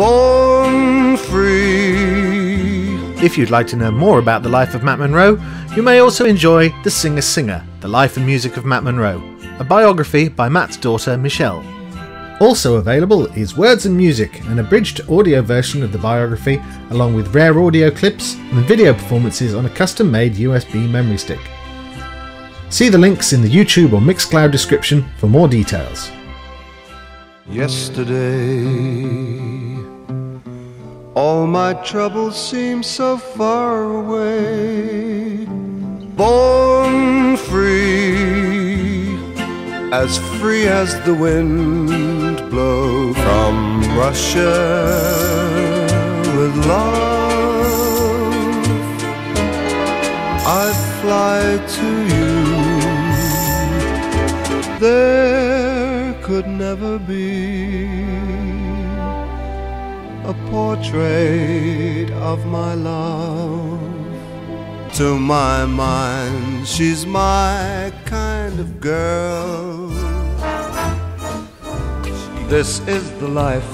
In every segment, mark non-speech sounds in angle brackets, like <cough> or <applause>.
Born free. If you'd like to know more about the life of Matt Monro, you may also enjoy The Singer's Singer The Life and Music of Matt Monro, a biography by Matt's daughter Michele. Also available is Words and Music, an abridged audio version of the biography, along with rare audio clips and video performances on a custom made USB memory stick. See the links in the YouTube or Mixcloud description for more details. Yesterday, all my troubles seem so far away. Born free, as free as the wind blow from Russia with love. I fly to you. There could never be a portrait of my love. To my mind, she's my kind of girl. This is the life.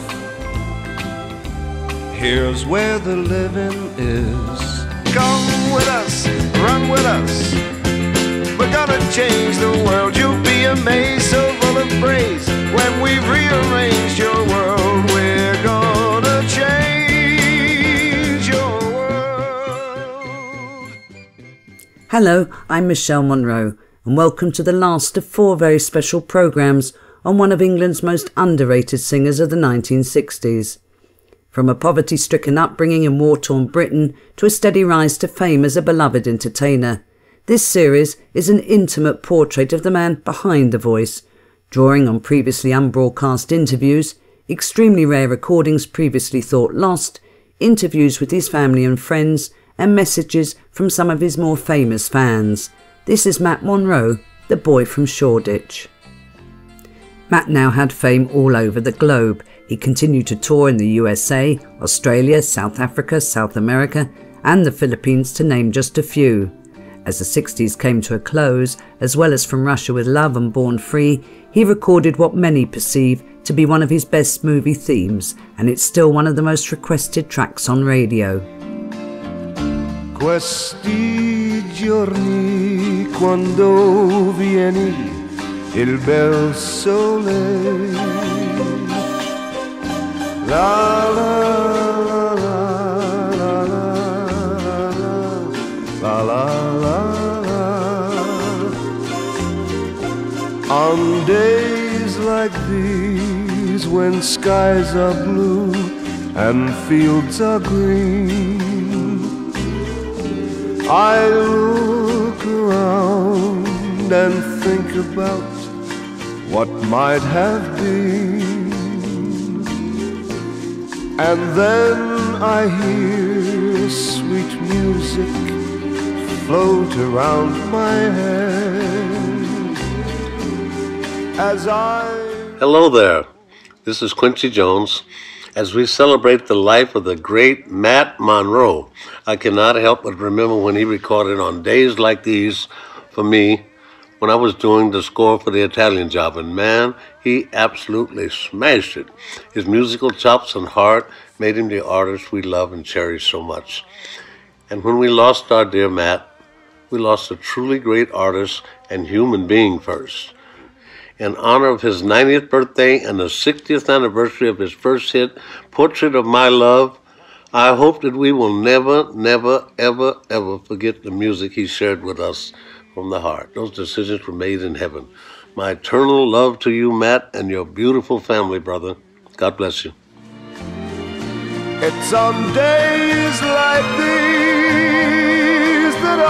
Here's where the living is. Come with us, run with us. We're gonna change the world. You'll be amazed, so full of praise. When we've rearranged your world, we're gonna. Hello, I'm Michele Monro, and welcome to the last of four very special programmes on one of England's most underrated singers of the 1960s. From a poverty stricken upbringing in war torn Britain to a steady rise to fame as a beloved entertainer, this series is an intimate portrait of the man behind the voice, drawing on previously unbroadcast interviews, extremely rare recordings previously thought lost, interviews with his family and friends, and messages from some of his more famous fans. This is Matt Monro, the boy from Shoreditch. Matt now had fame all over the globe. He continued to tour in the USA, Australia, South Africa, South America, and the Philippines, to name just a few. As the 60s came to a close, as well as from Russia with Love and Born Free, he recorded what many perceive to be one of his best movie themes, and it's still one of the most requested tracks on radio. Questi giorni quando vieni il bel sole la la on days like these when skies are blue and fields are green I look around and think about what might have been. And then I hear sweet music float around my head as I. Hello there. This is Quincy Jones. As we celebrate the life of the great Matt Monro, I cannot help but remember when he recorded on days like these for me when I was doing the score for the Italian job. And man, he absolutely smashed it. His musical chops and heart made him the artist we love and cherish so much. And when we lost our dear Matt, we lost a truly great artist and human being first in honor of his 90th birthday and the 60th anniversary of his first hit, Portrait of My Love, I hope that we will never, never, ever, ever forget the music he shared with us from the heart. Those decisions were made in heaven. My eternal love to you, Matt, and your beautiful family, brother. God bless you. It's days like these that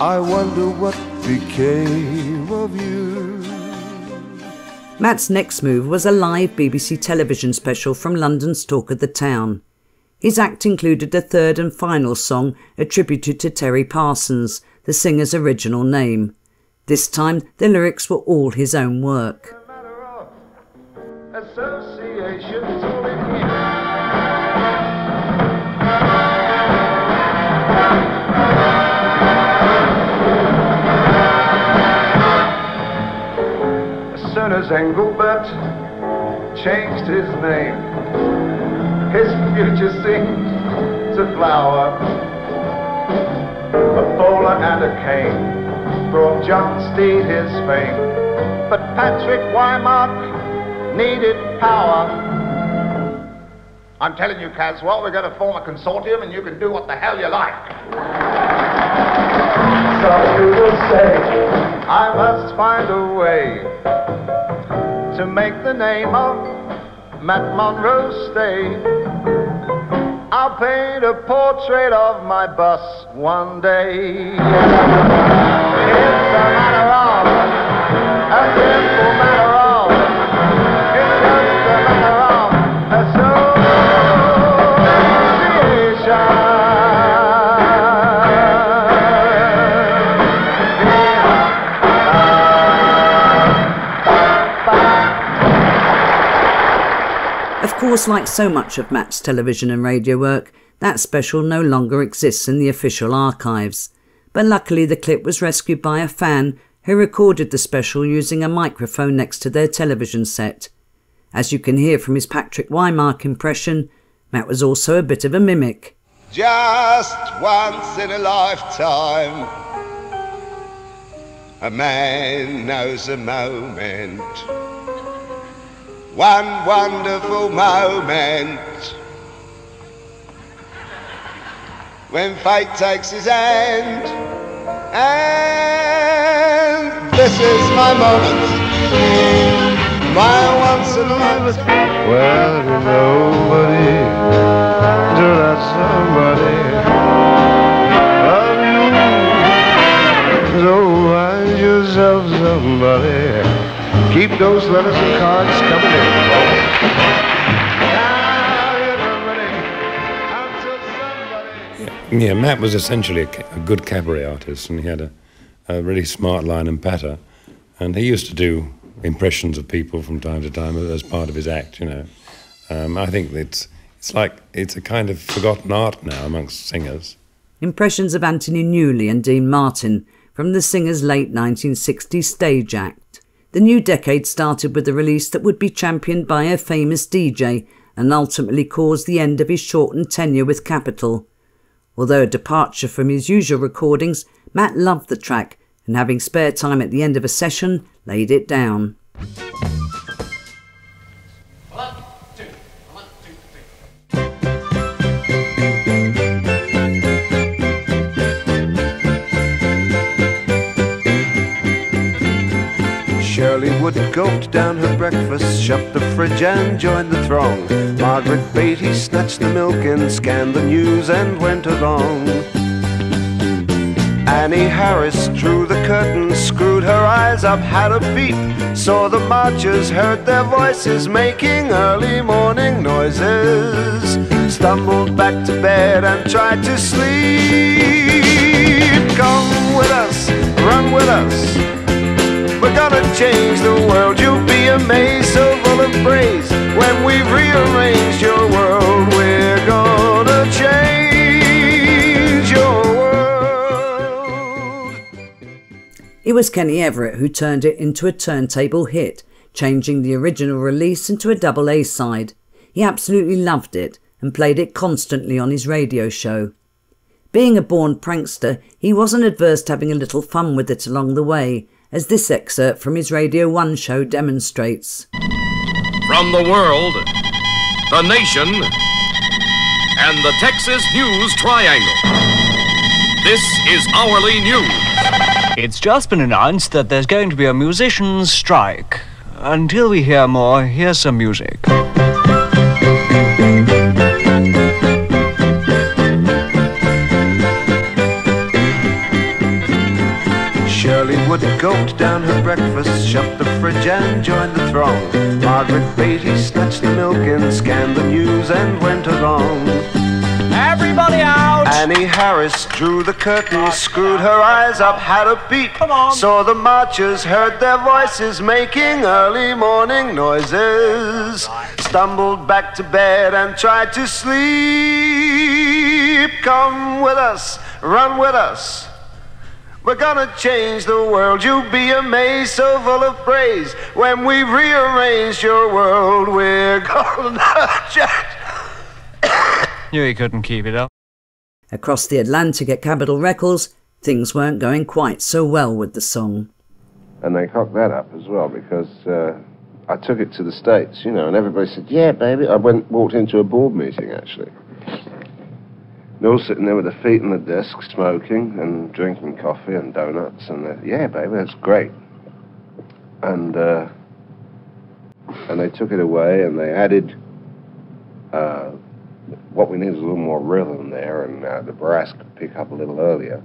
I wonder what became of you. Matt's next move was a live BBC television special from London's Talk of the Town. His act included a third and final song attributed to Terry Parsons, the singer's original name. This time, the lyrics were all his own work. Engelbert changed his name, his future seemed to flower. A bowler and a cane brought John Steed his fame, but Patrick Wymark needed power. I'm telling you, Caswell, we're going to form a consortium and you can do what the hell you like. So you will say, I must find a way to make the name of Matt Monro stay. I'll paint a portrait of my bus one day. It's a matter of, a simple course, like so much of Matt's television and radio work, that special no longer exists in the official archives. But luckily, the clip was rescued by a fan who recorded the special using a microphone next to their television set. As you can hear from his Patrick Wymark impression, Matt was also a bit of a mimic. Just once in a lifetime, a man knows a moment. One wonderful moment when fate takes his hand, and this is my moment, my once in a lifetime. Well, there's nobody till that somebody love you. So find yourself somebody. Keep those letters and cards coming in. Now you're not ready until somebody. Yeah, Matt was essentially a, a good cabaret artist, and he had a, a really smart line and patter. And he used to do impressions of people from time to time as part of his act. You know, um, I think it's it's like it's a kind of forgotten art now amongst singers. Impressions of Anthony Newley and Dean Martin from the singer's late 1960s stage act. The new decade started with a release that would be championed by a famous DJ and ultimately caused the end of his shortened tenure with Capitol. Although a departure from his usual recordings, Matt loved the track and having spare time at the end of a session, laid it down. Shirley would gulp down her breakfast, shut the fridge and joined the throng. Margaret Beatty snatched the milk and scanned the news and went along. Annie Harris drew the curtain, screwed her eyes up, had a peep, saw the marchers, heard their voices making early morning noises. Stumbled back to bed and tried to sleep. Come with us, run with us. We're gonna change the world. You'll be amazed, so full of praise. When we've rearranged your world, we're gonna change your world. It was Kenny Everett who turned it into a turntable hit, changing the original release into a double A side. He absolutely loved it and played it constantly on his radio show. Being a born prankster, he wasn't adverse to having a little fun with it along the way, as this excerpt from his Radio 1 show demonstrates. From the world, the nation, and the Texas News Triangle. This is Hourly News. It's just been announced that there's going to be a musicians' strike. Until we hear more, here's some music. Would gulp down her breakfast, shut the fridge and join the throng. Margaret Beatty snatched the milk and scanned the news and went along. Everybody out! Annie Harris drew the curtain, screwed her eyes up, had a peep. Come on. Saw the marchers, heard their voices making early morning noises. Stumbled back to bed and tried to sleep. Come with us, run with us. We're gonna change the world. You'll be amazed, so full of praise. When we've rearranged your world, we're gonna <laughs> change. Knew he couldn't keep it up. Across the Atlantic at Capitol Records, things weren't going quite so well with the song. And they cocked that up as well because uh, I took it to the States, you know, and everybody said, yeah, baby. I went, walked into a board meeting, actually. They're all sitting there with their feet on the desk, smoking and drinking coffee and donuts. And yeah, baby, that's great. And uh, and they took it away and they added uh, what we need is a little more rhythm there, and uh, the brass could pick up a little earlier.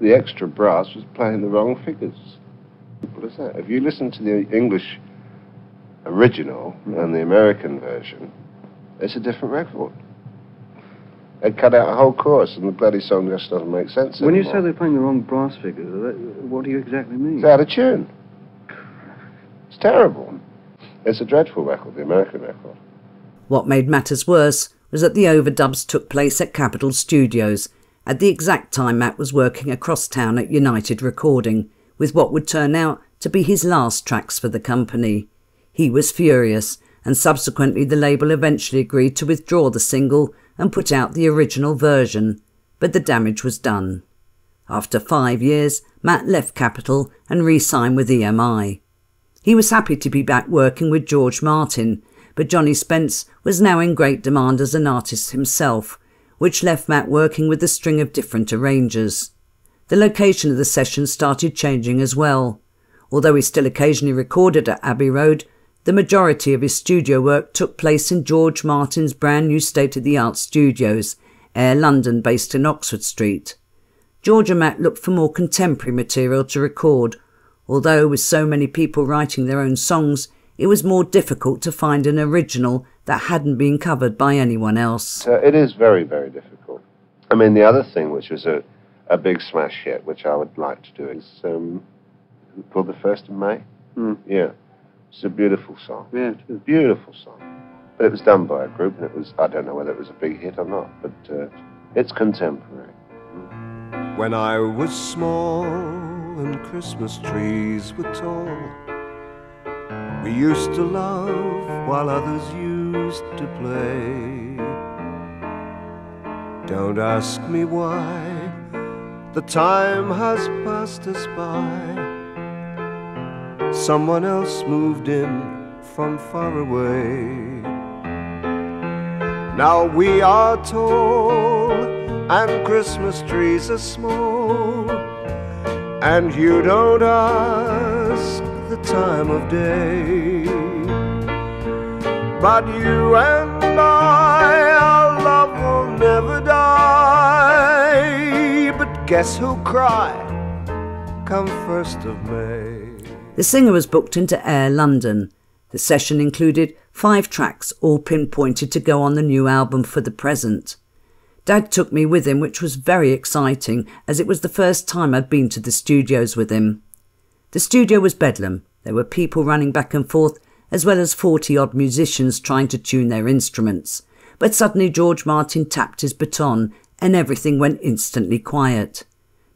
The extra brass was playing the wrong figures. What is that. If you listen to the English original and the American version, it's a different record. They cut out a whole chorus, and the bloody song just doesn't make sense When you say they're playing the wrong brass figures, what do you exactly mean? It's out of tune. It's terrible. It's a dreadful record, the American record. What made matters worse was that the overdubs took place at Capitol Studios at the exact time Matt was working across town at United Recording, with what would turn out to be his last tracks for the company. He was furious, and subsequently the label eventually agreed to withdraw the single and put out the original version, but the damage was done. After five years, Matt left Capitol and re-signed with EMI. He was happy to be back working with George Martin, but Johnny Spence was now in great demand as an artist himself, which left Matt working with a string of different arrangers. The location of the sessions started changing as well. Although he still occasionally recorded at Abbey Road, the majority of his studio work took place in George Martin's brand new state of the art studios, Air London, based in Oxford Street. George and Matt looked for more contemporary material to record, although with so many people writing their own songs, it was more difficult to find an original that hadn't been covered by anyone else. So it is very, very difficult. I mean, the other thing, which was a, a big smash hit, which I would like to do, is um, called The First of May. Hmm. Yeah. It's a beautiful song. Yeah, it is. A beautiful song. But it was done by a group, and it was, I don't know whether it was a big hit or not, but uh, it's contemporary. When I was small and Christmas trees were tall, we used to love while others used to play. Don't ask me why, the time has passed us by. Someone else moved in from far away. Now we are tall and Christmas trees are small, and you don't ask the time of day. But you and I, our love will never die. But guess who'll cry come first of May? The singer was booked into Air London. The session included five tracks, all pinpointed to go on the new album for the present. Dad took me with him, which was very exciting as it was the first time I'd been to the studios with him. The studio was bedlam. There were people running back and forth, as well as 40 odd musicians trying to tune their instruments. But suddenly George Martin tapped his baton and everything went instantly quiet.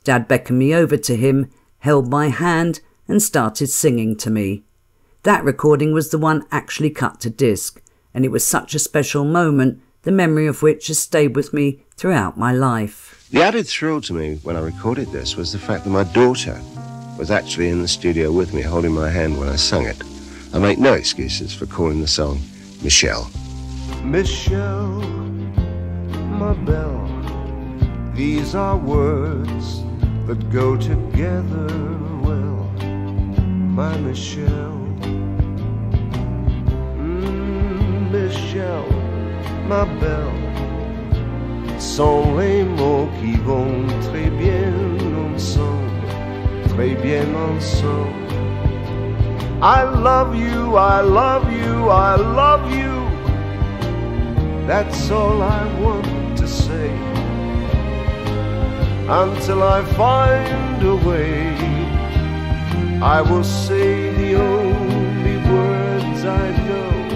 Dad beckoned me over to him, held my hand, and started singing to me. That recording was the one actually cut to disc, and it was such a special moment, the memory of which has stayed with me throughout my life. The added thrill to me when I recorded this was the fact that my daughter was actually in the studio with me, holding my hand when I sung it. I make no excuses for calling the song Michelle. Michelle, my belle, these are words that go together well. My Michelle, Mm, Michelle, ma belle, sont les mots qui vont très bien ensemble, très bien ensemble. I love you, I love you, I love you. That's all I want to say until I find a way. I will say the only words I know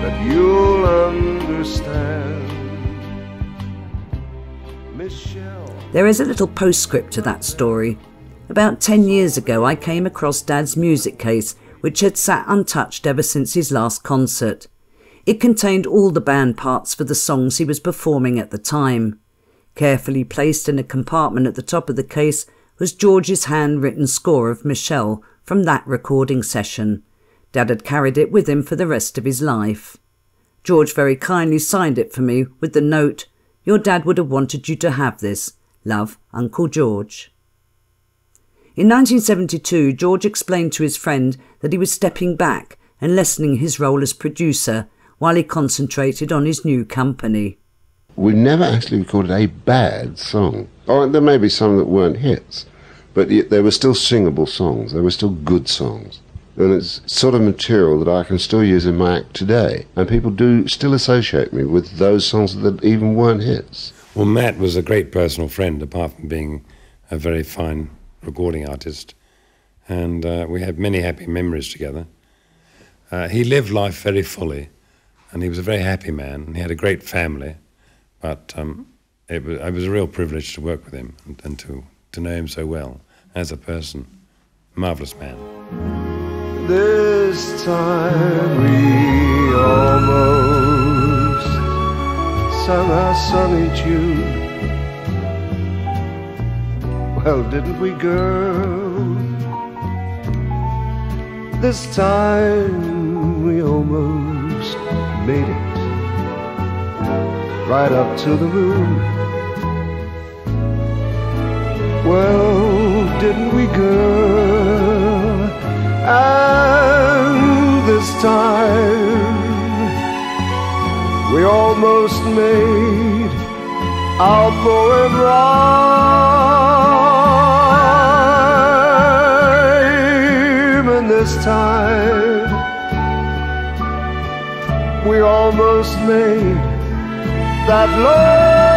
that you'll understand. Michelle. There is a little postscript to that story. About 10 years ago, I came across Dad's music case, which had sat untouched ever since his last concert. It contained all the band parts for the songs he was performing at the time. Carefully placed in a compartment at the top of the case was George's handwritten score of Michelle from that recording session. Dad had carried it with him for the rest of his life. George very kindly signed it for me with the note, Your dad would have wanted you to have this. Love, Uncle George. In 1972, George explained to his friend that he was stepping back and lessening his role as producer while he concentrated on his new company. We never actually recorded a bad song. There may be some that weren't hits, but they were still singable songs. They were still good songs. And it's sort of material that I can still use in my act today. And people do still associate me with those songs that even weren't hits. Well, Matt was a great personal friend, apart from being a very fine recording artist. And uh, we had many happy memories together. Uh, he lived life very fully, and he was a very happy man, and he had a great family. But um, it, was, it was a real privilege to work with him and, and to, to know him so well as a person. Marvellous man. This time we almost sung our sunny tune. Well, didn't we, girl? This time we almost made it right up to the moon. Well, didn't we, girl? And this time we almost made our poem rhyme. And this time we almost made that long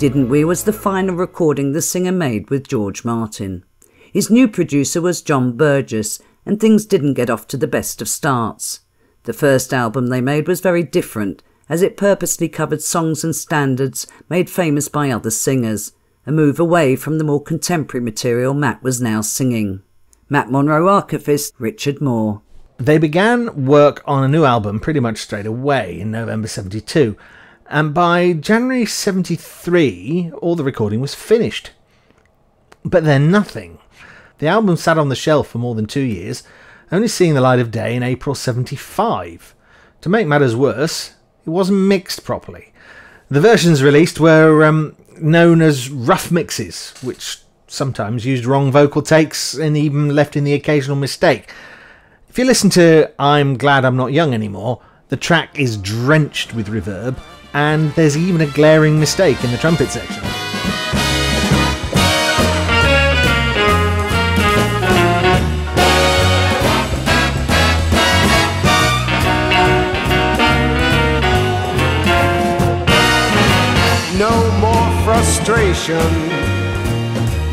Didn't We was the final recording the singer made with George Martin. His new producer was John Burgess, and things didn't get off to the best of starts. The first album they made was very different, as it purposely covered songs and standards made famous by other singers, a move away from the more contemporary material Matt was now singing. Matt Monro archivist Richard Moore. They began work on a new album pretty much straight away in November 72, and by January 73, all the recording was finished. But then nothing. The album sat on the shelf for more than two years, only seeing the light of day in April 75. To make matters worse, it wasn't mixed properly. The versions released were um, known as rough mixes, which sometimes used wrong vocal takes and even left in the occasional mistake. If you listen to I'm Glad I'm Not Young Anymore, the track is drenched with reverb, and there's even a glaring mistake in the trumpet section. No more frustration.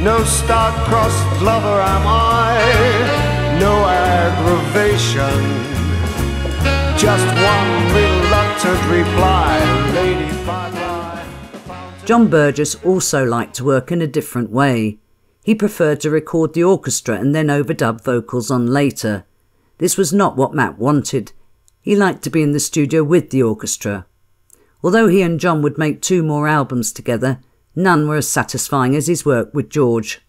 No star-crossed lover am I. No aggravation. Just one reluctant reply. John Burgess also liked to work in a different way. He preferred to record the orchestra and then overdub vocals on later. This was not what Matt wanted. He liked to be in the studio with the orchestra. Although he and John would make two more albums together, none were as satisfying as his work with George.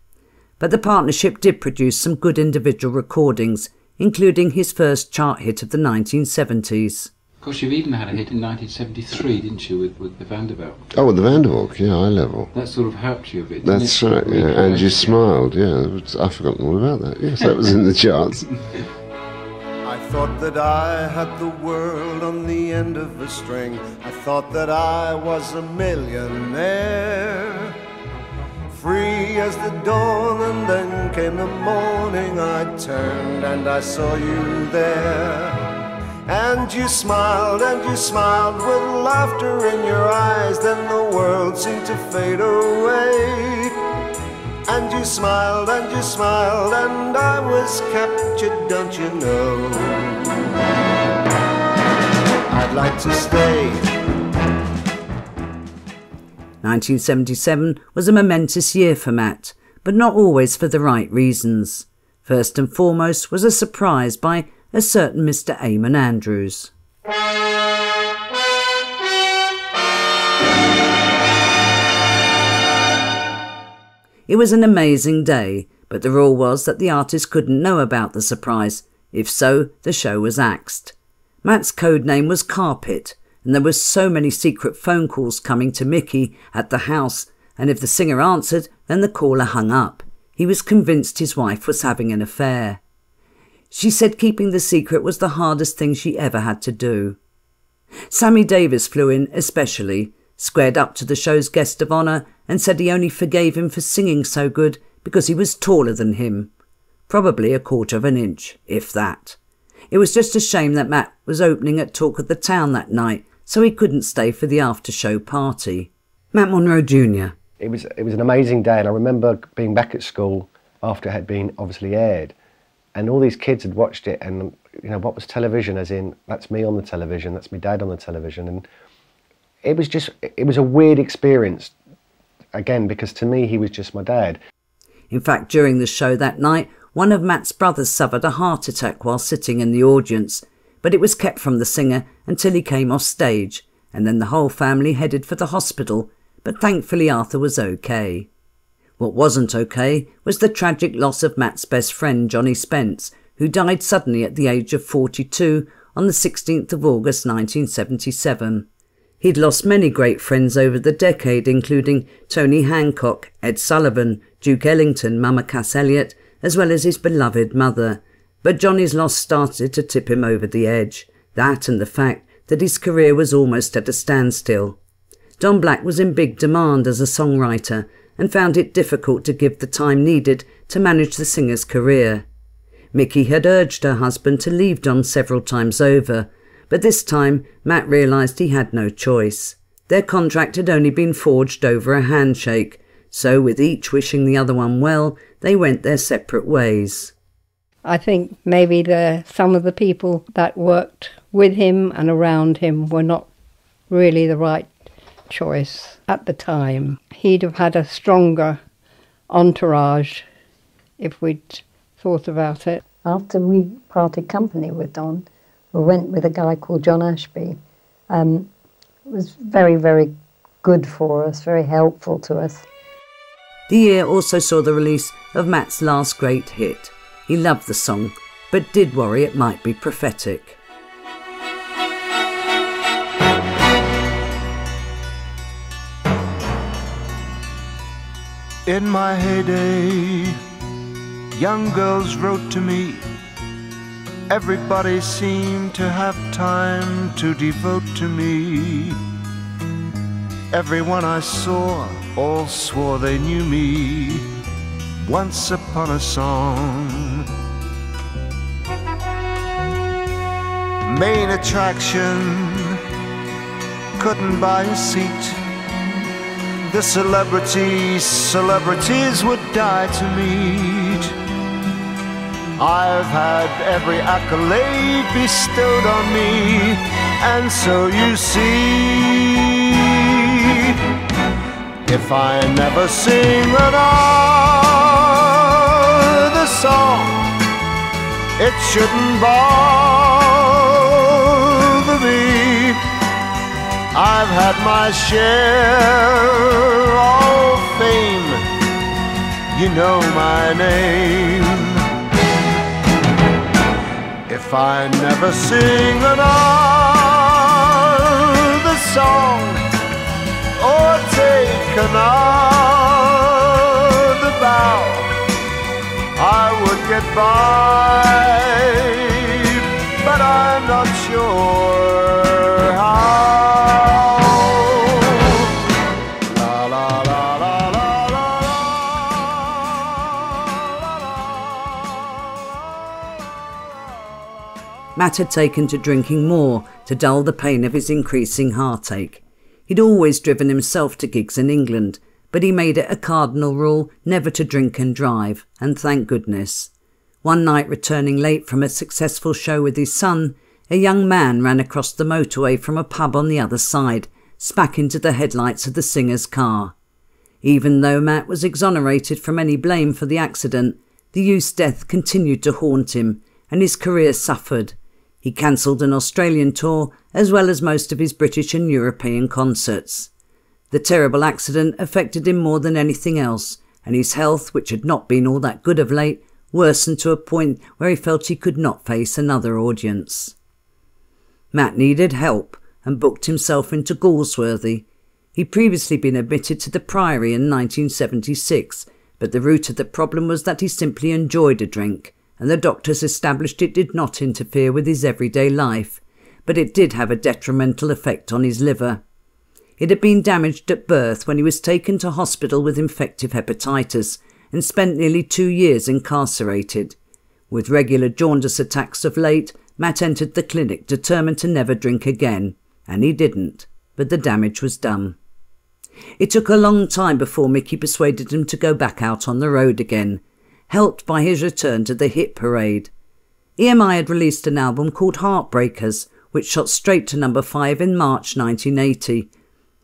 But the partnership did produce some good individual recordings, including his first chart hit of the 1970s. Of course, you've even had a hit in 1973, didn't you, with, with the Vanderbilt? Oh, with the Vandervalk, yeah, eye level. That sort of helped you a bit. didn't That's it? right, yeah. And you smiled, yeah. I've forgotten all about that. Yes, that was in the charts. <laughs> I thought that I had the world on the end of a string. I thought that I was a millionaire. Free as the dawn, and then came the morning. I turned and I saw you there. And you smiled and you smiled with laughter in your eyes. Then the world seemed to fade away. And you smiled and you smiled, and I was captured, don't you know? I'd like to stay. 1977 was a momentous year for Matt, but not always for the right reasons. First and foremost was a surprise by a certain Mr. Eamon Andrews. It was an amazing day, but the rule was that the artist couldn't know about the surprise. If so, the show was axed. Matt's code name was Carpet, and there were so many secret phone calls coming to Mickey at the house, and if the singer answered, then the caller hung up. He was convinced his wife was having an affair. She said keeping the secret was the hardest thing she ever had to do. Sammy Davis flew in especially, squared up to the show's guest of honour, and said he only forgave him for singing so good because he was taller than him. Probably a quarter of an inch, if that. It was just a shame that Matt was opening at Talk of the Town that night, so he couldn't stay for the after show party. Matt Monro Jr. It was it was an amazing day, and I remember being back at school after it had been obviously aired, and all these kids had watched it, and you know what was television, as in that's me on the television, that's my dad on the television, and it was just it was a weird experience, again because to me he was just my dad. In fact, during the show that night, one of Matt's brothers suffered a heart attack while sitting in the audience, but it was kept from the singer until he came off stage, and then the whole family headed for the hospital, but thankfully Arthur was okay. What wasn't okay was the tragic loss of Matt's best friend, Johnny Spence, who died suddenly at the age of 42 on the 16th of August 1977. He'd lost many great friends over the decade, including Tony Hancock, Ed Sullivan, Duke Ellington, Mama Cass Elliot, as well as his beloved mother. But Johnny's loss started to tip him over the edge. That and the fact that his career was almost at a standstill. Don Black was in big demand as a songwriter and found it difficult to give the time needed to manage the singer's career. Mickey had urged her husband to leave Don several times over, but this time Matt realised he had no choice. Their contract had only been forged over a handshake, so with each wishing the other one well, they went their separate ways. I think maybe the some of the people that worked with him and around him were not really the right choice at the time. He'd have had a stronger entourage if we'd thought about it. After we parted company with Don, we went with a guy called John Ashby. Um, it was very, very good for us, very helpful to us. The year also saw the release of Matt's last great hit. He loved the song, but did worry it might be prophetic. In my heyday, young girls wrote to me. Everybody seemed to have time to devote to me. Everyone I saw all swore they knew me. Once upon a song. Main attraction couldn't buy a seat. The celebrities, celebrities would die to meet. I've had every accolade bestowed on me, and so you see, if I never sing another song, it shouldn't bother I've had my share of fame. You know my name. If I never sing another song or take another bow, I would get by, but I'm not sure how. La la la la la la. Matt had taken to drinking more to dull the pain of his increasing heartache. He'd always driven himself to gigs in England, but he made it a cardinal rule never to drink and drive, and thank goodness. One night, returning late from a successful show with his son, a young man ran across the motorway from a pub on the other side, smack into the headlights of the singer's car. Even though Matt was exonerated from any blame for the accident, the youth's death continued to haunt him, and his career suffered. He cancelled an Australian tour as well as most of his British and European concerts. The terrible accident affected him more than anything else, and his health, which had not been all that good of late, worsened to a point where he felt he could not face another audience. Matt needed help and booked himself into Galsworthy. He'd previously been admitted to the Priory in 1976, but the root of the problem was that he simply enjoyed a drink, and the doctors established it did not interfere with his everyday life, but it did have a detrimental effect on his liver. It had been damaged at birth when he was taken to hospital with infective hepatitis and spent nearly two years incarcerated. With regular jaundice attacks of late, Matt entered the clinic determined to never drink again, and he didn't, but the damage was done. It took a long time before Mickey persuaded him to go back out on the road again, helped by his return to the hit parade. EMI had released an album called Heartbreakers, which shot straight to number five in March 1980,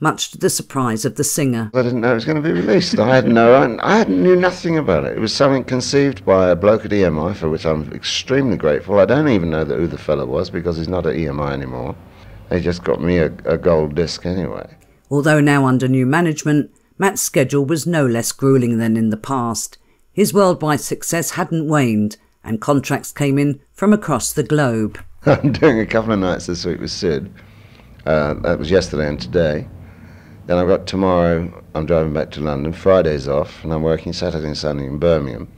much to the surprise of the singer. I didn't know it was going to be released. I had no, I, I knew nothing about it. It was something conceived by a bloke at EMI, for which I'm extremely grateful. I don't even know that who the fellow was because he's not at EMI anymore. They just got me a, a gold disc anyway. Although now under new management, Matt's schedule was no less grueling than in the past. His worldwide success hadn't waned, and contracts came in from across the globe. <laughs> I'm doing a couple of nights this week with Sid. Uh, that was yesterday and today. Then I've got tomorrow, I'm driving back to London. Friday's off, and I'm working Saturday and Sunday in Birmingham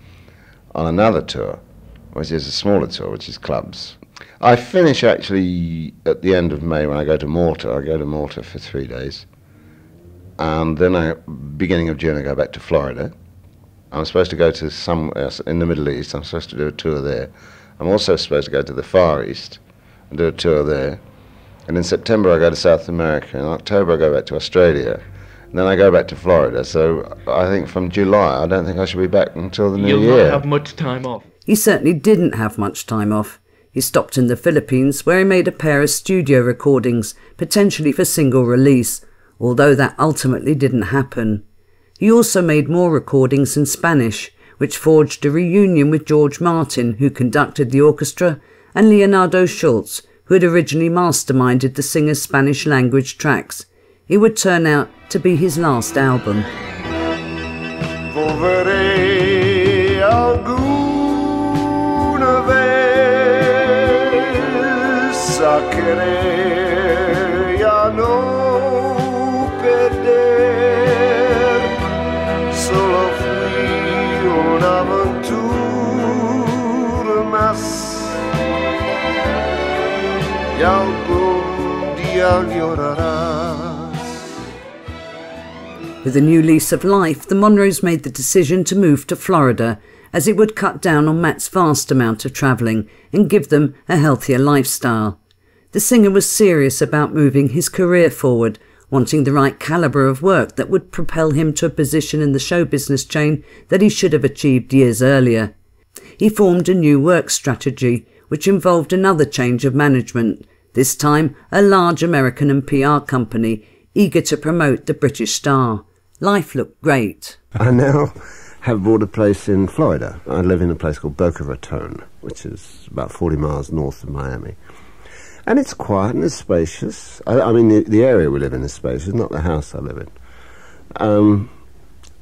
on another tour, which is a smaller tour, which is clubs. I finish actually at the end of May when I go to Malta. I go to Malta for three days. And then I, beginning of June, I go back to Florida. I'm supposed to go to somewhere in the Middle East. I'm supposed to do a tour there. I'm also supposed to go to the Far East and do a tour there. And in September, I go to South America. In October, I go back to Australia. And then I go back to Florida. So I think from July, I don't think I should be back until the new You'll year. not have much time off. He certainly didn't have much time off. He stopped in the Philippines where he made a pair of studio recordings, potentially for single release, although that ultimately didn't happen. He also made more recordings in Spanish, which forged a reunion with George Martin, who conducted the orchestra, and Leonardo Schultz, who had originally masterminded the singer's Spanish language tracks. It would turn out to be his last album. Y algún día llorarás. With a new lease of life, the Monros made the decision to move to Florida, as it would cut down on Matt's vast amount of travelling and give them a healthier lifestyle. The singer was serious about moving his career forward, wanting the right calibre of work that would propel him to a position in the show business chain that he should have achieved years earlier. He formed a new work strategy, which involved another change of management, this time a large American and PR company eager to promote the British star. Life looked great. I now have bought a place in Florida. I live in a place called Boca Raton, which is about 40 miles north of Miami. And it's quiet and it's spacious. I, I mean, the, the area we live in is spacious, not the house I live in. Um,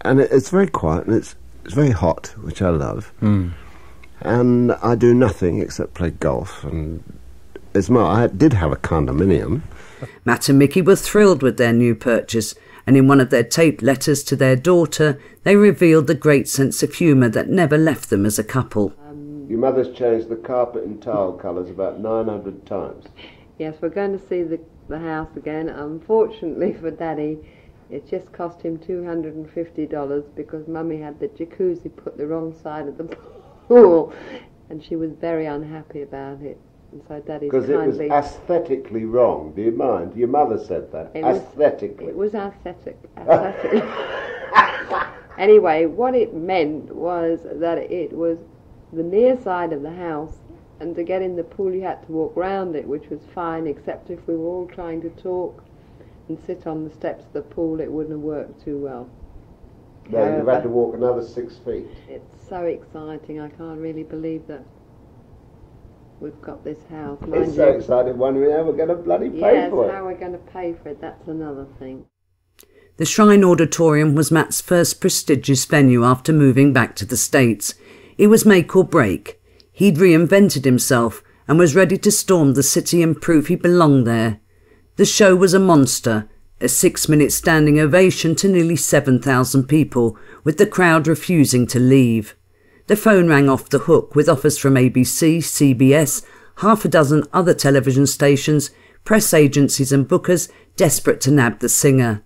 and it, it's very quiet and it's, it's very hot, which I love. And I do nothing except play golf. And it's more, I did have a condominium, <laughs> Matt and Mickey were thrilled with their new purchase, and in one of their taped letters to their daughter, they revealed the great sense of humour that never left them as a couple. Your mother's changed the carpet and tile colours about 900 times. Yes, we're going to see the, the house again. Unfortunately <laughs> for Daddy, it just cost him $250 because Mummy had the jacuzzi put the wrong side of the <laughs> pool Oh. and she was very unhappy about it. And so Daddy's Because it was aesthetically wrong. Do you mind? Your mother said that. It was- aesthetically. It was aesthetic. aesthetic. <laughs> anyway, what it meant was that it was the near side of the house, and to get in the pool you had to walk round it, which was fine, except if we were all trying to talk and sit on the steps of the pool, it wouldn't have worked too well. No, you've had to walk another six feet. It's so exciting. I can't really believe that we've got this house. It's Mind so you- exciting, wondering how we're going to bloody pay Yes, for it. how we're going to pay for it, that's another thing. The Shrine Auditorium was Matt's first prestigious venue after moving back to the States. It was make or break. He'd reinvented himself and was ready to storm the city and prove he belonged there. The show was a monster, a six minute standing ovation to nearly 7,000 people, with the crowd refusing to leave. The phone rang off the hook with offers from ABC, CBS, half a dozen other television stations, press agencies, and bookers desperate to nab the singer.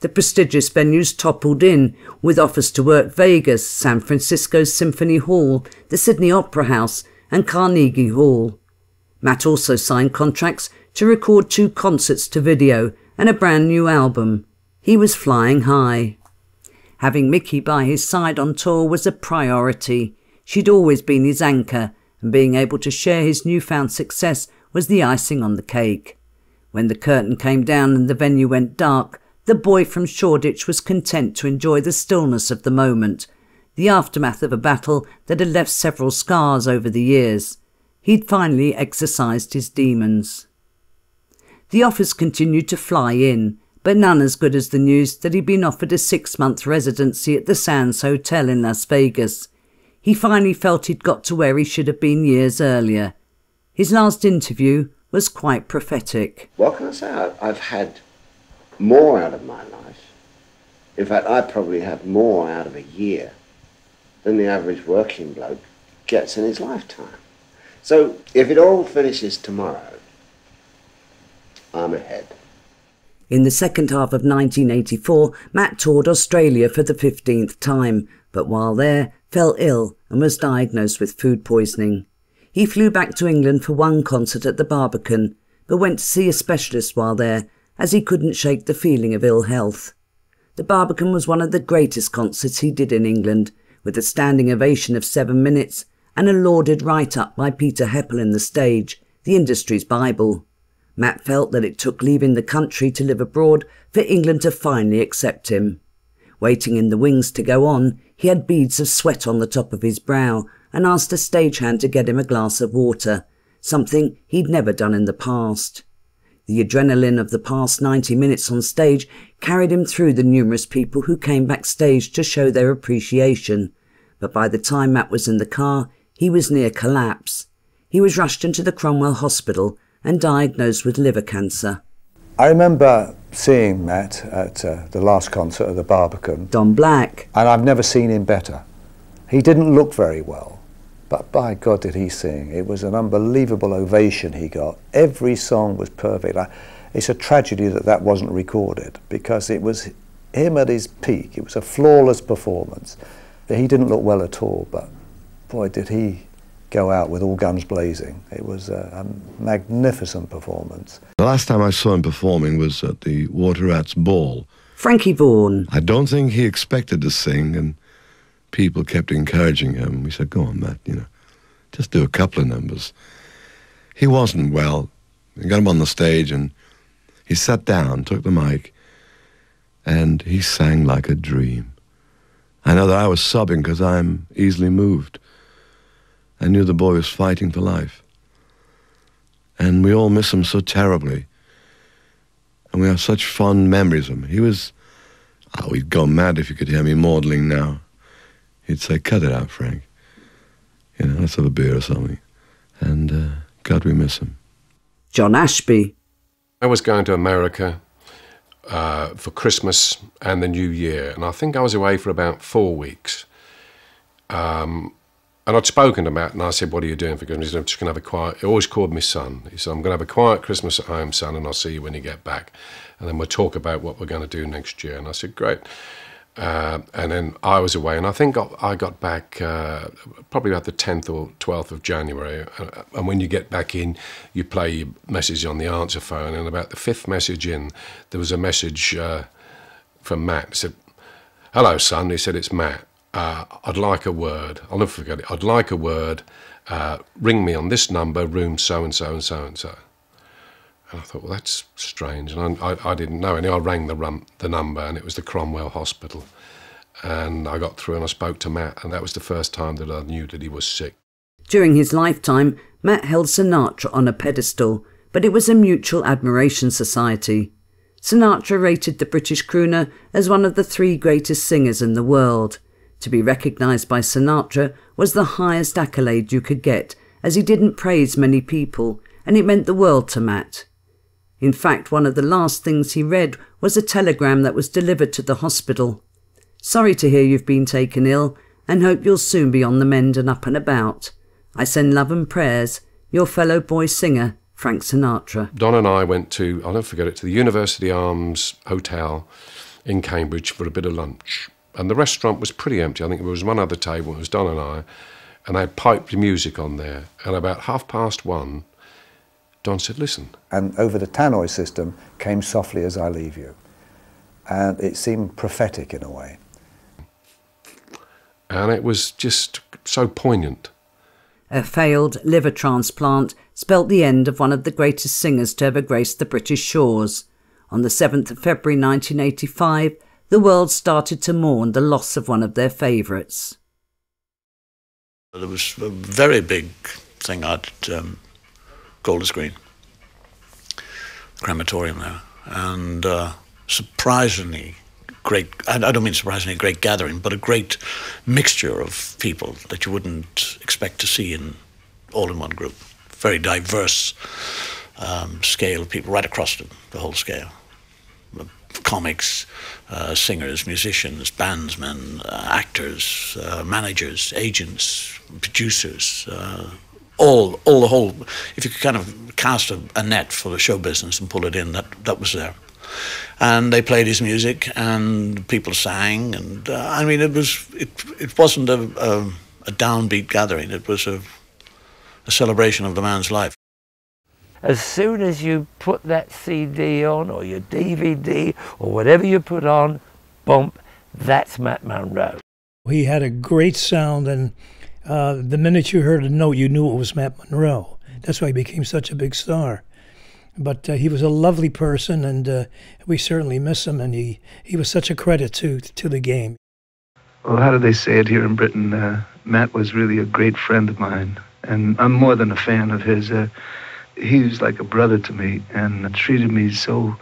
The prestigious venues toppled in, with offers to work Vegas, San Francisco's Symphony Hall, the Sydney Opera House, and Carnegie Hall. Matt also signed contracts to record two concerts to video and a brand new album. He was flying high. Having Mickey by his side on tour was a priority. She'd always been his anchor, and being able to share his newfound success was the icing on the cake. When the curtain came down and the venue went dark, the boy from Shoreditch was content to enjoy the stillness of the moment, the aftermath of a battle that had left several scars over the years. He'd finally exorcised his demons. The offers continued to fly in, but none as good as the news that he'd been offered a six month residency at the Sands Hotel in Las Vegas. He finally felt he'd got to where he should have been years earlier. His last interview was quite prophetic. What can I say? I've had more out of my life. In fact, I probably have more out of a year than the average working bloke gets in his lifetime. So if it all finishes tomorrow, I'm ahead. In the second half of 1984, Matt toured Australia for the 15th time, but while there, fell ill and was diagnosed with food poisoning. He flew back to England for one concert at the Barbican, but went to see a specialist while there, as he couldn't shake the feeling of ill health. The Barbican was one of the greatest concerts he did in England, with a standing ovation of seven minutes and a lauded write-up by Peter Heppel in The Stage, the industry's Bible. Matt felt that it took leaving the country to live abroad for England to finally accept him. Waiting in the wings to go on, he had beads of sweat on the top of his brow and asked a stagehand to get him a glass of water, something he'd never done in the past. The adrenaline of the past 90 minutes on stage carried him through the numerous people who came backstage to show their appreciation, but by the time Matt was in the car, he was near collapse. He was rushed into the Cromwell Hospital and diagnosed with liver cancer. I remember seeing Matt at uh, the last concert at the Barbican. Don Black. And I've never seen him better. He didn't look very well, but by God did he sing. It was an unbelievable ovation he got. Every song was perfect. I, it's a tragedy that that wasn't recorded because it was him at his peak. It was a flawless performance. He didn't look well at all, but boy, did he go out with all guns blazing. It was a, a magnificent performance. The last time I saw him performing was at the Water Rats Ball. Frankie Vaughan. I don't think he expected to sing, and people kept encouraging him. We said, Go on, Matt, you know, just do a couple of numbers. He wasn't well. We got him on the stage, and he sat down, took the mic, and he sang like a dream. I know that I was sobbing because I'm easily moved. I knew the boy was fighting for life. And we all miss him so terribly. And we have such fond memories of him. He was, oh, we'd go mad if you could hear me maudling now. He'd say, cut it out, Frank. You know, let's have a beer or something. And uh, God, we miss him. John Ashby. I was going to America uh, for Christmas and the New Year, and I think I was away for about four weeks. Um, and I'd spoken to Matt, and I said, "What are you doing for Christmas?" Said, "I'm just going to have a quiet." He always called me son. He said, "I'm going to have a quiet Christmas at home, son, and I'll see you when you get back, and then we'll talk about what we're going to do next year." And I said, "Great." Uh, and then I was away, and I think I got back uh, probably about the 10th or 12th of January. Uh, and when you get back in, you play your message on the answer phone. And about the fifth message in, there was a message uh, from Matt. He said, Hello, son. He said, It's Matt. Uh, I'd like a word. I'll never forget it. I'd like a word. Uh, ring me on this number, room so and so and so and so. And I thought, well, that's strange. And I, I, I didn't know. And I rang the, rum, the number, and it was the Cromwell Hospital. And I got through and I spoke to Matt, and that was the first time that I knew that he was sick. During his lifetime, Matt held Sinatra on a pedestal, but it was a mutual admiration society. Sinatra rated the British crooner as one of the three greatest singers in the world. To be recognised by Sinatra was the highest accolade you could get, as he didn't praise many people, and it meant the world to Matt. In fact, one of the last things he read was a telegram that was delivered to the hospital. Sorry to hear you've been taken ill, and hope you'll soon be on the mend and up and about. I send love and prayers. Your fellow boy singer, Frank Sinatra. Don and I went to, I'll never forget it, to the University Arms Hotel in Cambridge for a bit of lunch. And the restaurant was pretty empty. I think there was one other table, it was Don and I, and they had piped music on there. And about half past one, Don said, listen. And over the tannoy system came Softly As I Leave You. And it seemed prophetic in a way. And it was just so poignant. A failed liver transplant spelt the end of one of the greatest singers to ever grace the British shores. On the 7th of February 1985, the world started to mourn the loss of one of their favourites. There was a very big thing at um, Golders Green, crematorium there, and uh, surprisingly great, I don't mean surprisingly great gathering, but a great mixture of people that you wouldn't expect to see in all in one group. Very diverse um, scale of people right across the, the whole scale. Comics, uh, singers, musicians, bandsmen, uh, actors, uh, managers, agents, producers, uh, all, all the whole. If you could kind of cast a, a, net for the show business and pull it in, that that was there. And they played his music, and people sang, and uh, I mean, it was it it wasn't a, a, a downbeat gathering. It was a a celebration of the man's life. As soon as you put that CD on, or your DVD, or whatever you put on, bump, that's Matt Monro. He had a great sound and uh, the minute you heard a note, you knew it was Matt Monro. That's why he became such a big star. But uh, he was a lovely person, and uh, we certainly miss him. And he, he was such a credit to to the game. Well, how do they say it here in Britain? Uh, Matt was really a great friend of mine, and I'm more than a fan of his. He was like a brother to me, and treated me so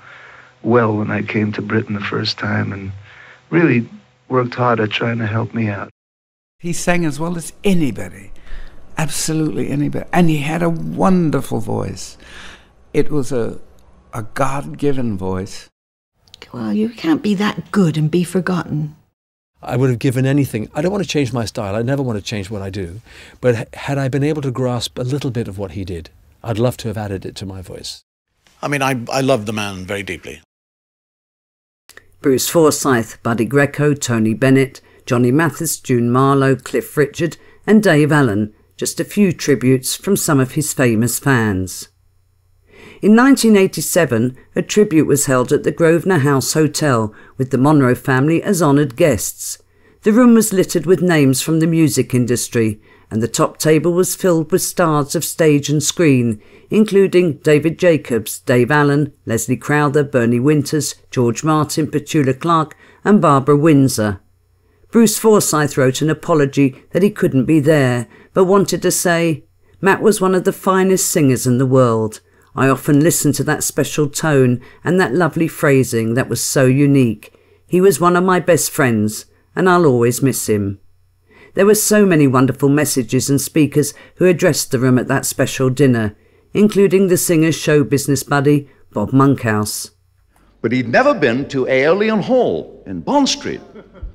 well when I came to Britain the first time, and really worked hard at trying to help me out. He sang as well as anybody, absolutely anybody. And he had a wonderful voice. It was a, a God given voice. Well, you can't be that good and be forgotten. I would have given anything. I don't want to change my style. I never want to change what I do. But had I been able to grasp a little bit of what he did, I'd love to have added it to my voice. I mean, I, I love the man very deeply. Bruce Forsyth, Buddy Greco, Tony Bennett, Johnny Mathis, June Marlowe, Cliff Richard, and Dave Allen, just a few tributes from some of his famous fans. In 1987, a tribute was held at the Grosvenor House Hotel with the Monro family as honoured guests. The room was littered with names from the music industry, and the top table was filled with stars of stage and screen, including David Jacobs, Dave Allen, Leslie Crowther, Bernie Winters, George Martin, Petula Clark, and Barbara Windsor. Bruce Forsyth wrote an apology that he couldn't be there, but wanted to say, Matt was one of the finest singers in the world. I often listened to that special tone and that lovely phrasing that was so unique. He was one of my best friends, and I'll always miss him. There were so many wonderful messages and speakers who addressed the room at that special dinner, including the singer's show business buddy, Bob Monkhouse. But he'd never been to Aeolian Hall in Bond Street.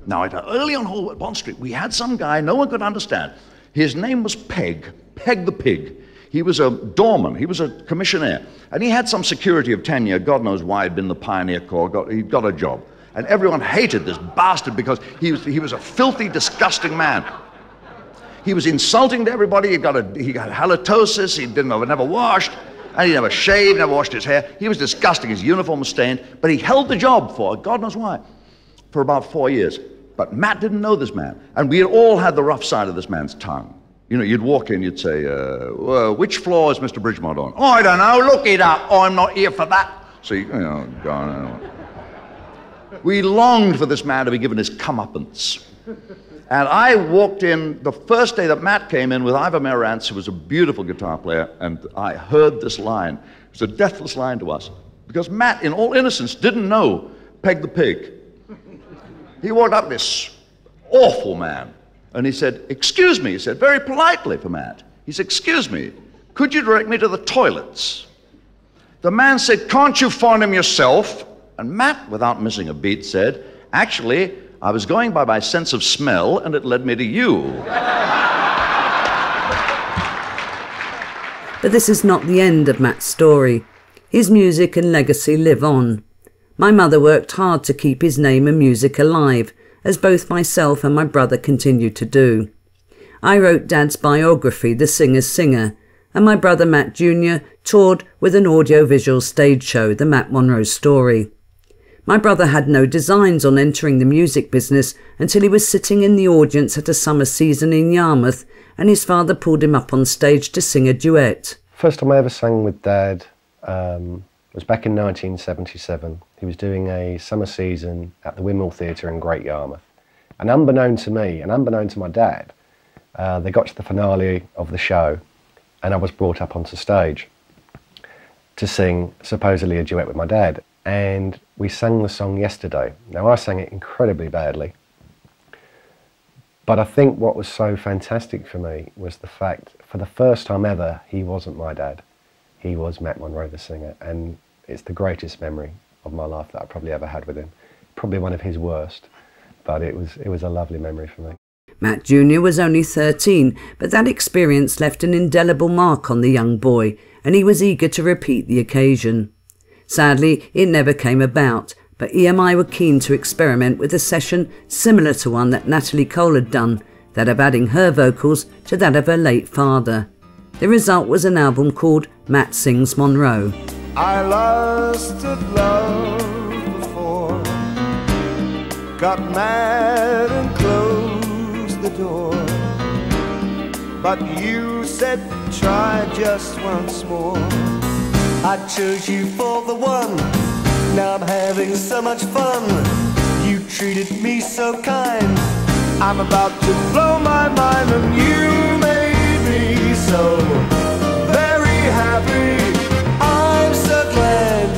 Now, at Aeolian Hall at Bond Street, we had some guy no one could understand. His name was Peg, Peg the Pig. He was a doorman, he was a commissionaire, and he had some security of tenure. God knows why he'd been the Pioneer Corps, got, he'd got a job. And everyone hated this bastard because he was, he was a filthy, disgusting man. He was insulting to everybody. He got, a, he got halitosis. He didn't never washed. And he never shaved, never washed his hair. He was disgusting. His uniform was stained. But he held the job for, God knows why, for about four years. But Matt didn't know this man. And we had all had the rough side of this man's tongue. You know, you'd walk in, you'd say, uh, well, which floor is Mr. Bridgemont on? Oh, I don't know. Look it up. I'm not here for that. So, you know. We longed for this man to be given his comeuppance. And I walked in the first day that Matt came in with Ivor Mairants, who was a beautiful guitar player, and I heard this line. It was a deathless line to us. Because Matt, in all innocence, didn't know Peg the Pig. He walked up this awful man, and he said, Excuse me, he said, very politely for Matt. He said, Excuse me, could you direct me to the toilets? The man said, Can't you find them yourself? And Matt, without missing a beat, said, Actually, I was going by my sense of smell, and it led me to you. But this is not the end of Matt's story. His music and legacy live on. My mother worked hard to keep his name and music alive, as both myself and my brother continued to do. I wrote Dad's biography, The Singer's Singer, and my brother Matt Jr. toured with an audiovisual stage show, The Matt Monro Story. My brother had no designs on entering the music business until he was sitting in the audience at a summer season in Yarmouth and his father pulled him up on stage to sing a duet. First time I ever sang with Dad um, was back in 1977. He was doing a summer season at the Windmill Theatre in Great Yarmouth. And unbeknown to me, and unbeknown to my dad, uh, they got to the finale of the show and I was brought up onto stage to sing supposedly a duet with my dad and we sang the song yesterday. Now, I sang it incredibly badly, but I think what was so fantastic for me was the fact, for the first time ever, he wasn't my dad. He was Matt Monro, the singer, and it's the greatest memory of my life that I probably ever had with him. Probably one of his worst, but it was, it was a lovely memory for me. Matt Jr. was only 13, but that experience left an indelible mark on the young boy, and he was eager to repeat the occasion. Sadly, it never came about, but EMI were keen to experiment with a session similar to one that Natalie Cole had done, that of adding her vocals to that of her late father. The result was an album called Matt Sings Monro. I lusted love before, got mad and closed the door. But you said try just once more. I chose you for the one. Now I'm having so much fun. You treated me so kind. I'm about to blow my mind, and you made me so very happy. I'm so glad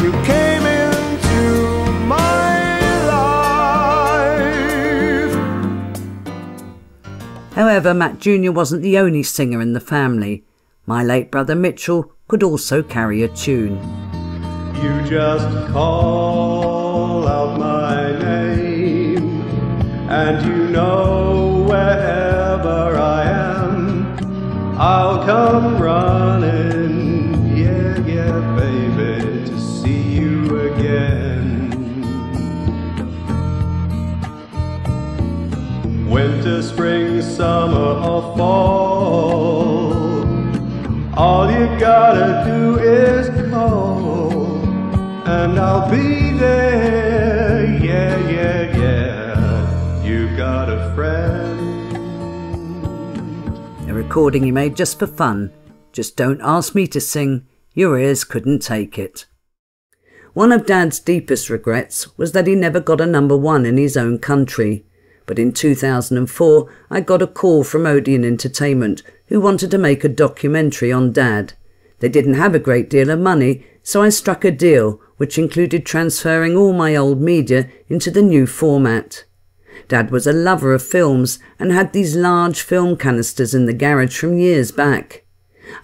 you came into my life. However, Matt Jr. wasn't the only singer in the family. My late brother Mitchell could also carry a tune. You just call out my name, and you know wherever I am, I'll come running. Yeah, yeah, baby, to see you again. Winter, spring, summer, or fall. Gotta do is call, and I'll be there. Yeah, yeah, yeah. You got a friend. A recording he made just for fun. Just don't ask me to sing, your ears couldn't take it. One of Dad's deepest regrets was that he never got a number one in his own country. But in 2004, I got a call from Odeon Entertainment who wanted to make a documentary on Dad. They didn't have a great deal of money, so I struck a deal which included transferring all my old media into the new format. Dad was a lover of films and had these large film canisters in the garage from years back.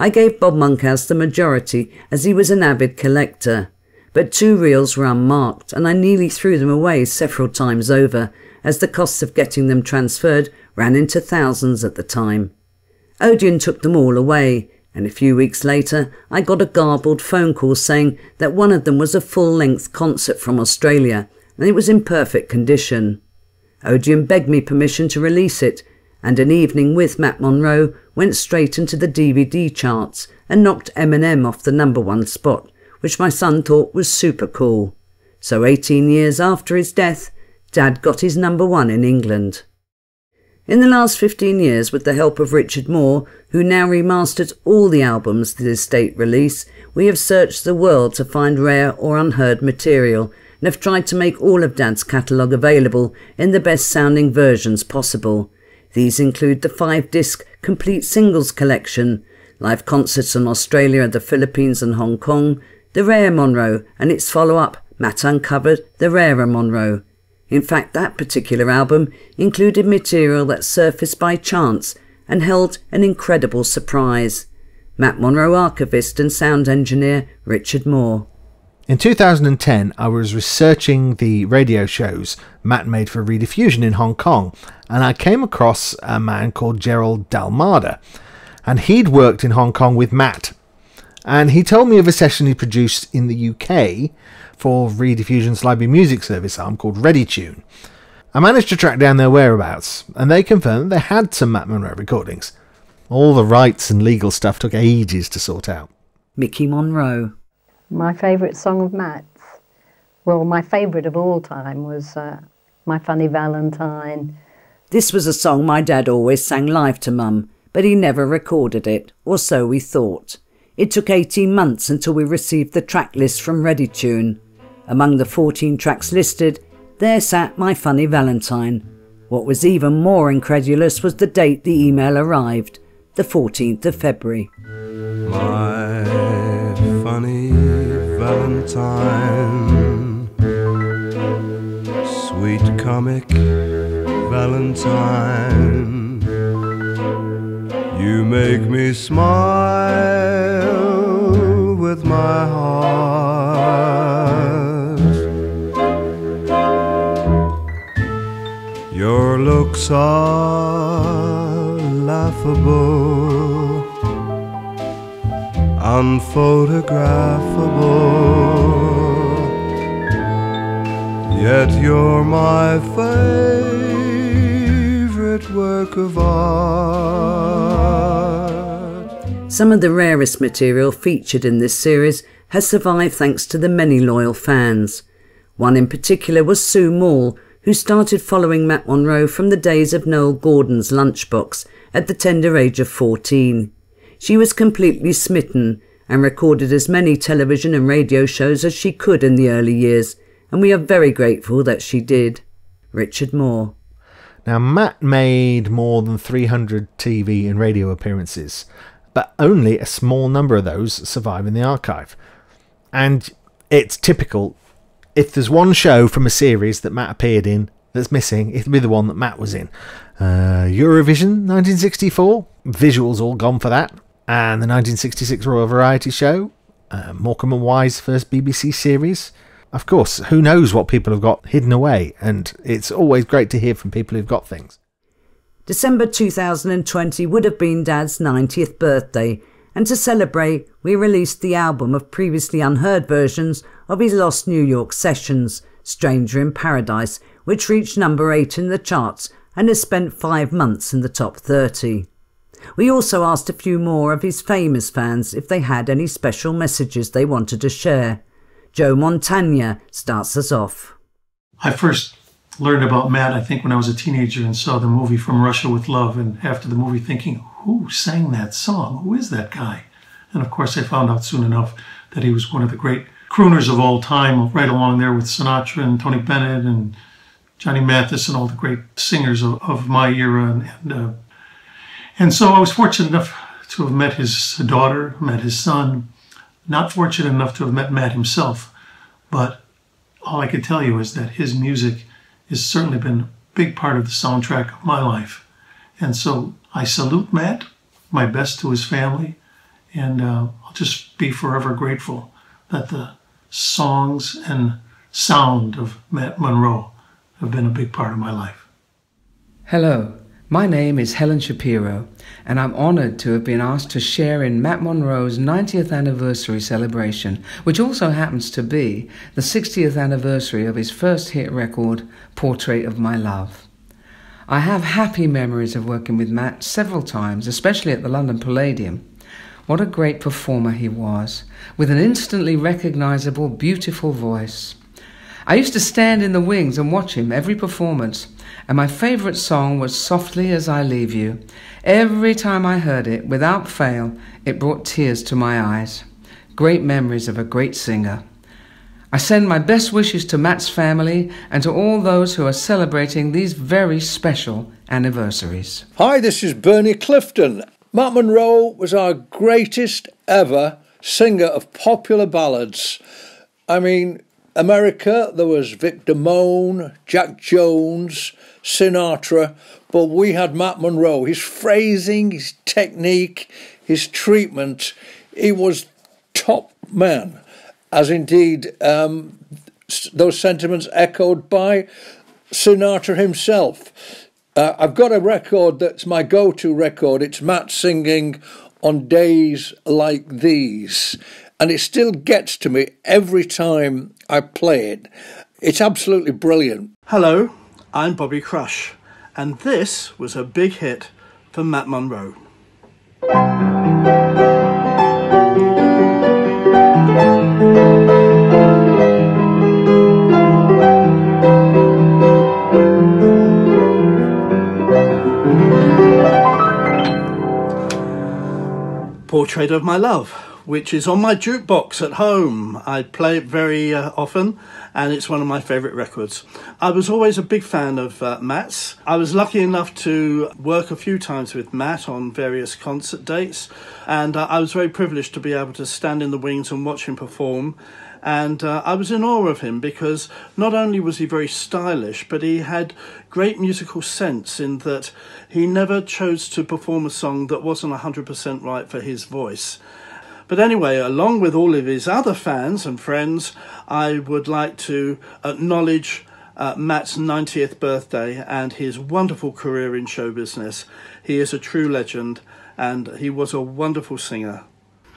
I gave Bob Monkhouse the majority as he was an avid collector, but two reels were unmarked and I nearly threw them away several times over as the costs of getting them transferred ran into thousands at the time. Odeon took them all away, and a few weeks later I got a garbled phone call saying that one of them was a full length concert from Australia and it was in perfect condition. Odeon begged me permission to release it, and an evening with Matt Monro went straight into the DVD charts and knocked Eminem off the number one spot, which my son thought was super cool. So 18 years after his death, Dad got his number one in England. In the last 15 years, with the help of Richard Moore, who now remasters all the albums the estate release, we have searched the world to find rare or unheard material and have tried to make all of Dad's catalogue available in the best sounding versions possible. These include the five disc complete singles collection, live concerts in Australia, the Philippines, and Hong Kong, the Rare Monro, and its follow up, Matt Uncovered, the Rarer Monro. In fact, that particular album included material that surfaced by chance and held an incredible surprise. Matt Monro archivist and sound engineer Richard Moore. In 2010, I was researching the radio shows Matt made for Rediffusion in Hong Kong, and I came across a man called Gerald Dalmada. And he'd worked in Hong Kong with Matt. And he told me of a session he produced in the UK for Rediffusion's library music service arm called ReadyTune. I managed to track down their whereabouts, and they confirmed they had some Matt Monro recordings. All the rights and legal stuff took ages to sort out. Mickey Monro. My favourite song of Matt's, well, my favourite of all time was uh, My Funny Valentine. This was a song my dad always sang live to Mum, but he never recorded it, or so we thought. It took 18 months until we received the track list from ReadyTune. Among the 14 tracks listed, there sat My Funny Valentine. What was even more incredulous was the date the email arrived, the 14th of February. My funny Valentine, sweet comic Valentine, you make me smile Looks are laughable unphotographable. Yet you're my favorite work of art. Some of the rarest material featured in this series has survived thanks to the many loyal fans. One in particular was Sue Mall, who started following Matt Monro from the days of Noele Gordon's Lunchbox at the tender age of 14. She was completely smitten and recorded as many television and radio shows as she could in the early years, and we are very grateful that she did. Richard Moore. Now, Matt made more than 300 TV and radio appearances, but only a small number of those survive in the archive. And it's typical. If there's one show from a series that Matt appeared in that's missing, it'll be the one that Matt was in. Uh, Eurovision 1964, visuals all gone for that and the 1966 Royal Variety Show, uh, Morecambe and Wise' first BBC series. Of course, who knows what people have got hidden away, and it's always great to hear from people who've got things. December 2020 would have been Dad's 90th birthday, and to celebrate, we released the album of previously unheard versions of his Lost New York sessions, Stranger in Paradise, which reached number 8 in the charts and has spent five months in the top 30. We also asked a few more of his famous fans if they had any special messages they wanted to share. Joe Mantegna starts us off. I first learned about Matt, I think, when I was a teenager and saw the movie From Russia with Love. And after the movie, thinking, who sang that song? Who is that guy? And of course, I found out soon enough that he was one of the great crooners of all time, right along there with Sinatra and Tony Bennett and Johnny Mathis and all the great singers of, of my era and, and uh, and so I was fortunate enough to have met his daughter, met his son, not fortunate enough to have met Matt himself, but all I can tell you is that his music has certainly been a big part of the soundtrack of my life. And so I salute Matt, my best to his family, And uh, I'll just be forever grateful that the songs and sound of Matt Monro have been a big part of my life. Hello, my name is Helen Shapiro, and I'm honored to have been asked to share in Matt Monro's 90th anniversary celebration, which also happens to be the 60th anniversary of his first hit record, Portrait of My Love. I have happy memories of working with Matt several times, especially at the London Palladium. What a great performer he was, with an instantly recognizable, beautiful voice. I used to stand in the wings and watch him every performance and my favourite song was Softly as I Leave You. Every time I heard it, without fail, it brought tears to my eyes. Great memories of a great singer. I send my best wishes to Matt's family and to all those who are celebrating these very special anniversaries. Hi, this is Bernie Clifton. Matt Monro was our greatest ever singer of popular ballads. I mean, America, there was Vic Damone, Jack Jones, Sinatra, but we had Matt Monro. His phrasing, his technique, his treatment, he was top man, as indeed um, those sentiments echoed by Sinatra himself. Uh, I've got a record that's my go to record. It's Matt singing on days like these. And it still gets to me every time I play it. It's absolutely brilliant. Hello, I'm Bobby Crush, and this was a big hit for Matt Monro. Portrait of My Love which is on my jukebox at home. I play it very uh, often, and it's one of my favourite records. I was always a big fan of uh, Matt's. I was lucky enough to work a few times with Matt on various concert dates, and uh, I was very privileged to be able to stand in the wings and watch him perform. And uh, I was in awe of him because not only was he very stylish, but he had great musical sense in that he never chose to perform a song that wasn't 100% right for his voice. But anyway, along with all of his other fans and friends, I would like to acknowledge uh, Matt's 90th birthday and his wonderful career in show business. He is a true legend and he was a wonderful singer.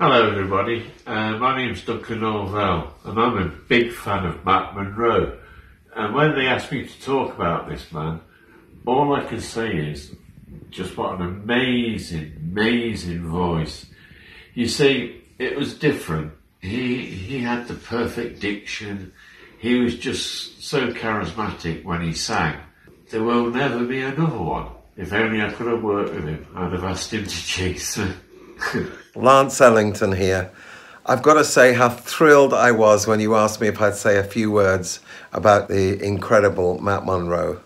Hello, everybody. Uh, my name's Duncan Norvelle, and I'm a big fan of Matt Monro. And when they asked me to talk about this man, all I can say is just what an amazing, amazing voice. You see, it was different. He he had the perfect diction. He was just so charismatic when he sang. There will never be another one. If only I could have worked with him, I'd have asked him to chase me. <laughs> Lance Ellington here. I've got to say how thrilled I was when you asked me if I'd say a few words about the incredible Matt Monro.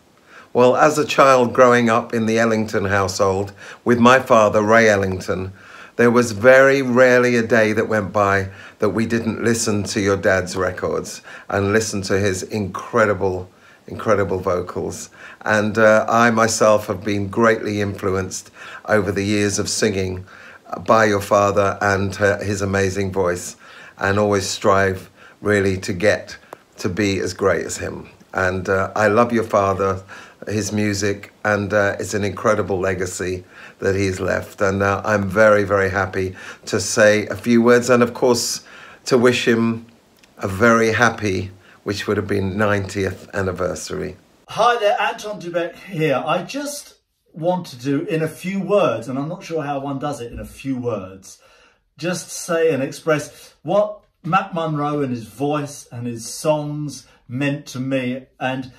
Well, as a child growing up in the Ellington household with my father, Ray Ellington, there was very rarely a day that went by that we didn't listen to your dad's records and listen to his incredible, incredible vocals. And uh, I myself have been greatly influenced over the years of singing by your father and uh, his amazing voice, and always strive really to get to be as great as him. And uh, I love your father, his music, and uh, it's an incredible legacy that he's left. And uh, I'm very, very happy to say a few words and, of course, to wish him a very happy, which would have been 90th anniversary. Hi there, Anton Du Beke here. I just want to do in a few words, and I'm not sure how one does it in a few words, just say and express what Matt Monro and his voice and his songs meant to me. And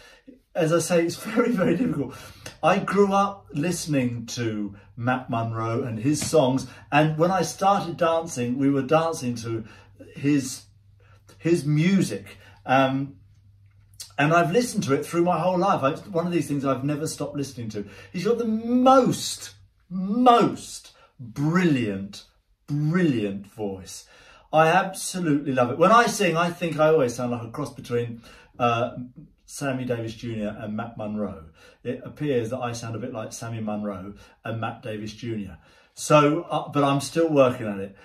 as I say, it's <laughs> very, very difficult. I grew up listening to Matt Monro and his songs, and when I started dancing, we were dancing to his his music. Um, and I've listened to it through my whole life. It's one of these things I've never stopped listening to. He's got the most, most brilliant, brilliant voice. I absolutely love it. When I sing, I think I always sound like a cross between uh, Sammy Davis Jr. and Matt Monro. It appears that I sound a bit like Sammy Monro and Matt Davis Jr. So, uh, but I'm still working at it.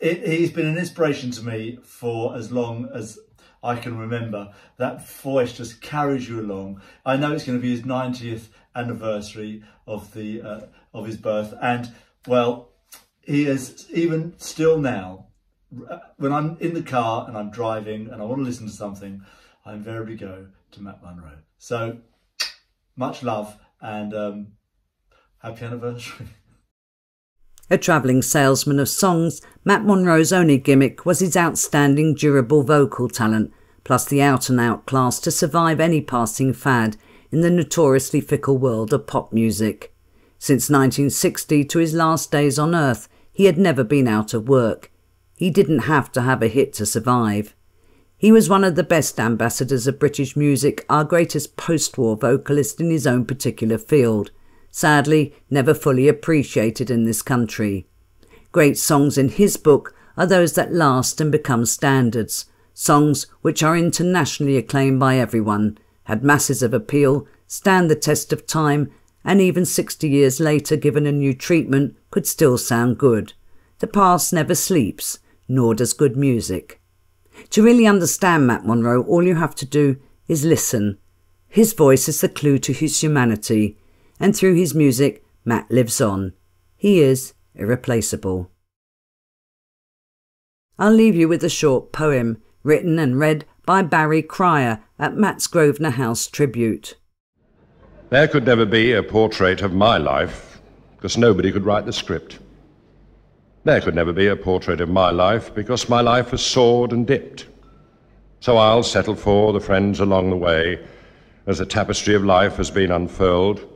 it, he's been an inspiration to me for as long as I can remember. That voice just carries you along. I know it's going to be his 90th anniversary of the uh, of his birth, and well, he is even still now. When I'm in the car and I'm driving and I want to listen to something, I invariably go to Matt Monro. So much love and um, happy anniversary. <laughs> A travelling salesman of songs, Matt Monro's only gimmick was his outstanding durable vocal talent, plus the out and out class to survive any passing fad in the notoriously fickle world of pop music. Since 1960 to his last days on earth, he had never been out of work. He didn't have to have a hit to survive. He was one of the best ambassadors of British music, our greatest post war vocalist in his own particular field sadly never fully appreciated in this country. Great songs in his book are those that last and become standards, songs which are internationally acclaimed by everyone, had masses of appeal, stand the test of time, and even 60 years later, given a new treatment, could still sound good. The past never sleeps, nor does good music. To really understand Matt Monro, all you have to do is listen. His voice is the clue to his humanity, and through his music, Matt lives on. He is irreplaceable. I'll leave you with a short poem written and read by Barry Cryer at Matt's Grosvenor House tribute. There could never be a portrait of my life because nobody could write the script. There could never be a portrait of my life because my life has soared and dipped. So I'll settle for the friends along the way as the tapestry of life has been unfurled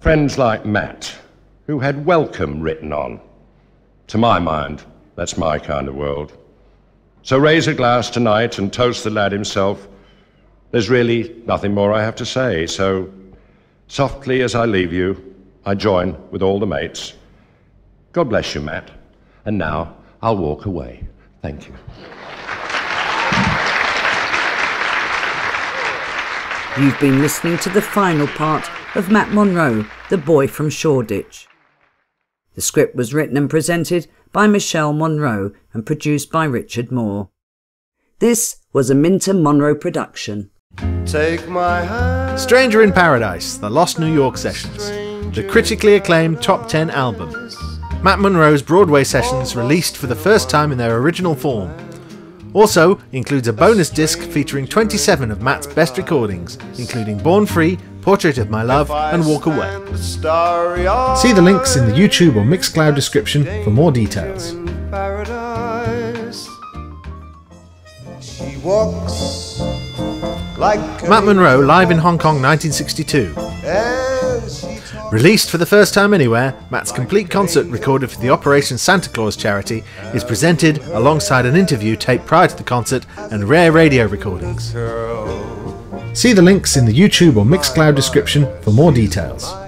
Friends like Matt, who had welcome written on. To my mind, that's my kind of world. So raise a glass tonight and toast the lad himself. There's really nothing more I have to say, so softly as I leave you, I join with all the mates. God bless you, Matt. And now I'll walk away. Thank you. You've been listening to the final part of Matt Monro, the boy from Shoreditch. The script was written and presented by Michele Monro and produced by Richard Moore. This was a Mint and Monro production. Take my hand. Stranger in Paradise, The Lost New York Sessions, the critically acclaimed top 10 album. Matt Monro's Broadway sessions released for the first time in their original form. Also includes a bonus disc featuring 27 of Matt's best recordings, including Born Free, Portrait of My Love, and Walk Away. See the links in the YouTube or Mixcloud description for more details. Matt Monro live in Hong Kong 1962. Released for the first time anywhere, Matt's complete concert recorded for the Operation Santa Claus charity is presented alongside an interview taped prior to the concert and rare radio recordings. See the links in the YouTube or Mixcloud description for more details.